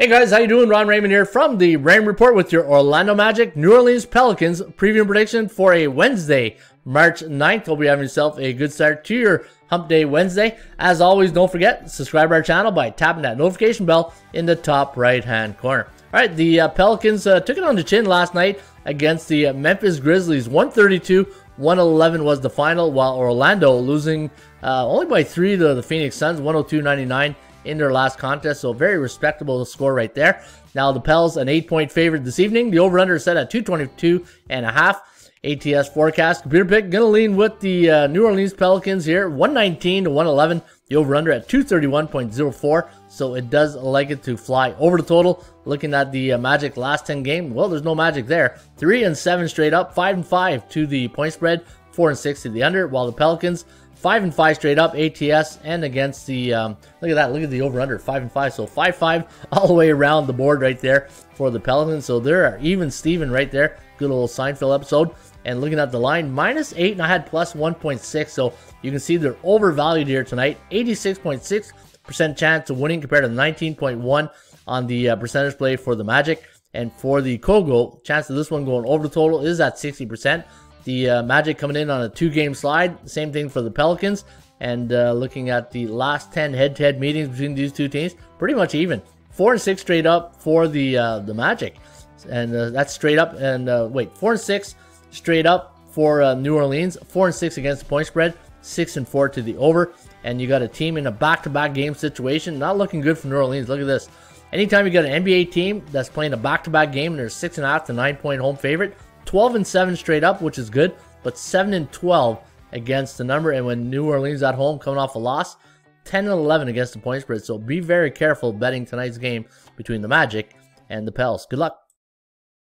Hey guys, how you doing? Ron Raymond here from the Raymond Report with your Orlando Magic New Orleans Pelicans preview prediction for a Wednesday, March 9th. Hope you're having yourself a good start to your Hump Day Wednesday. As always, don't forget, subscribe to our channel by tapping that notification bell in the top right-hand corner. All right, the uh, Pelicans uh, took it on the chin last night against the uh, Memphis Grizzlies. 132 111 was the final, while Orlando losing uh, only by three to the Phoenix Suns, 102 99 in their last contest. So very respectable score right there. Now the Pels an eight point favorite this evening. The over under is set at 222 and a half. ATS forecast computer pick gonna lean with the uh, New Orleans Pelicans here 119 to 111 the over under at 231.04 so it does like it to fly over the total looking at the uh, Magic last 10 game well there's no magic there 3 and 7 straight up 5 and 5 to the point spread 4 and 6 to the under while the Pelicans five and five straight up ATS and against the um, look at that look at the over under five and five. So five five all the way around the board right there for the Pelicans. So there are even Steven right there. Good old Seinfeld episode. And looking at the line minus eight and I had plus 1.6 so you can see they're overvalued here tonight. 86.6 percent chance of winning compared to 19.1 on the uh, percentage play for the Magic. And for the Kogo chance of this one going over the total is at 60 percent the uh, Magic coming in on a two-game slide. Same thing for the Pelicans. And uh, looking at the last 10 head-to-head meetings between these two teams, pretty much even. Four and six straight up for the uh, the Magic, and uh, that's straight up. And uh, wait, four and six straight up for uh, New Orleans. Four and six against the point spread. Six and four to the over. And you got a team in a back-to-back game situation. Not looking good for New Orleans. Look at this. Anytime you got an NBA team that's playing a back-to-back game and they're six and a half to nine point home favorite, 12 and 7 straight up, which is good, but 7 and 12 against the number. And when New Orleans at home coming off a loss, 10 and 11 against the point spread. So be very careful betting tonight's game between the Magic and the Pels. Good luck.